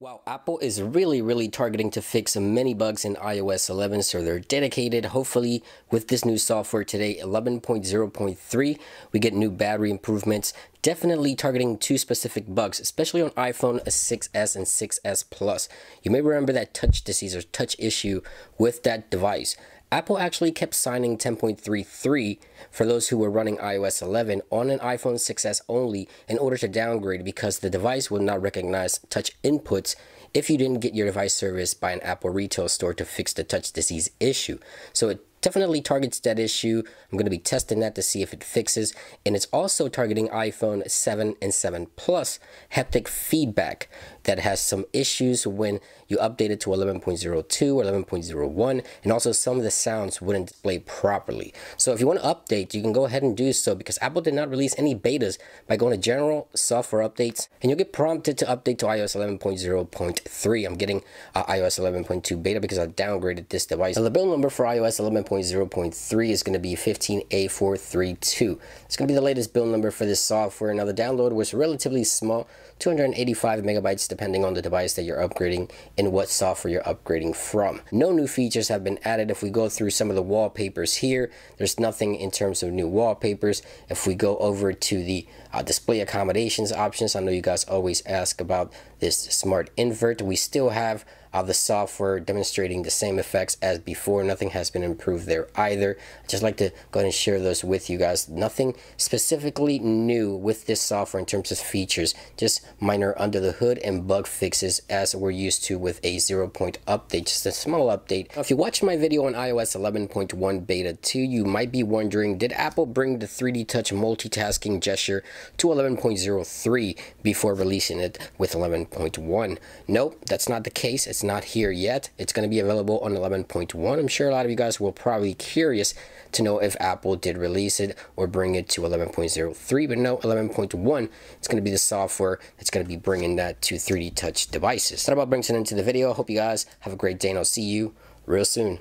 While Apple is really, really targeting to fix many bugs in iOS 11, so they're dedicated. Hopefully, with this new software today, 11.0.3, we get new battery improvements. Definitely targeting two specific bugs, especially on iPhone 6s and 6s Plus. You may remember that touch disease or touch issue with that device. Apple actually kept signing 10.33 for those who were running iOS 11 on an iPhone 6s only in order to downgrade because the device would not recognize touch inputs if you didn't get your device serviced by an Apple retail store to fix the touch disease issue. So it definitely targets that issue. I'm going to be testing that to see if it fixes. And it's also targeting iPhone 7 and 7 Plus haptic feedback that has some issues when you update it to 11.02 or 11.01 and also some of the sounds wouldn't display properly. So if you want to update, you can go ahead and do so because Apple did not release any betas by going to general software updates and you'll get prompted to update to iOS 11.0.3. I'm getting uh, iOS 11.2 beta because I downgraded this device. The build number for iOS 11.0.3 is going to be 15A432. It's going to be the latest build number for this software. Now the download was relatively small, 285 megabytes depending on the device that you're upgrading and what software you're upgrading from. No new features have been added. If we go through some of the wallpapers here, there's nothing in terms of new wallpapers. If we go over to the uh, display accommodations options, I know you guys always ask about this smart invert. We still have of the software demonstrating the same effects as before. Nothing has been improved there either. I'd just like to go ahead and share those with you guys. Nothing specifically new with this software in terms of features, just minor under the hood and bug fixes as we're used to with a zero point update, just a small update. Now, if you watched my video on iOS 11.1 beta 2, you might be wondering, did Apple bring the 3D touch multitasking gesture to 11.03 before releasing it with 11.1? Nope, that's not the case. It's it's not here yet. It's going to be available on 11.1. I'm sure a lot of you guys will probably curious to know if Apple did release it or bring it to 11.03, but no, 11.1, it's going to be the software that's going to be bringing that to 3D Touch devices. That about brings it into the video. Hope you guys have a great day and I'll see you real soon.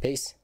Peace.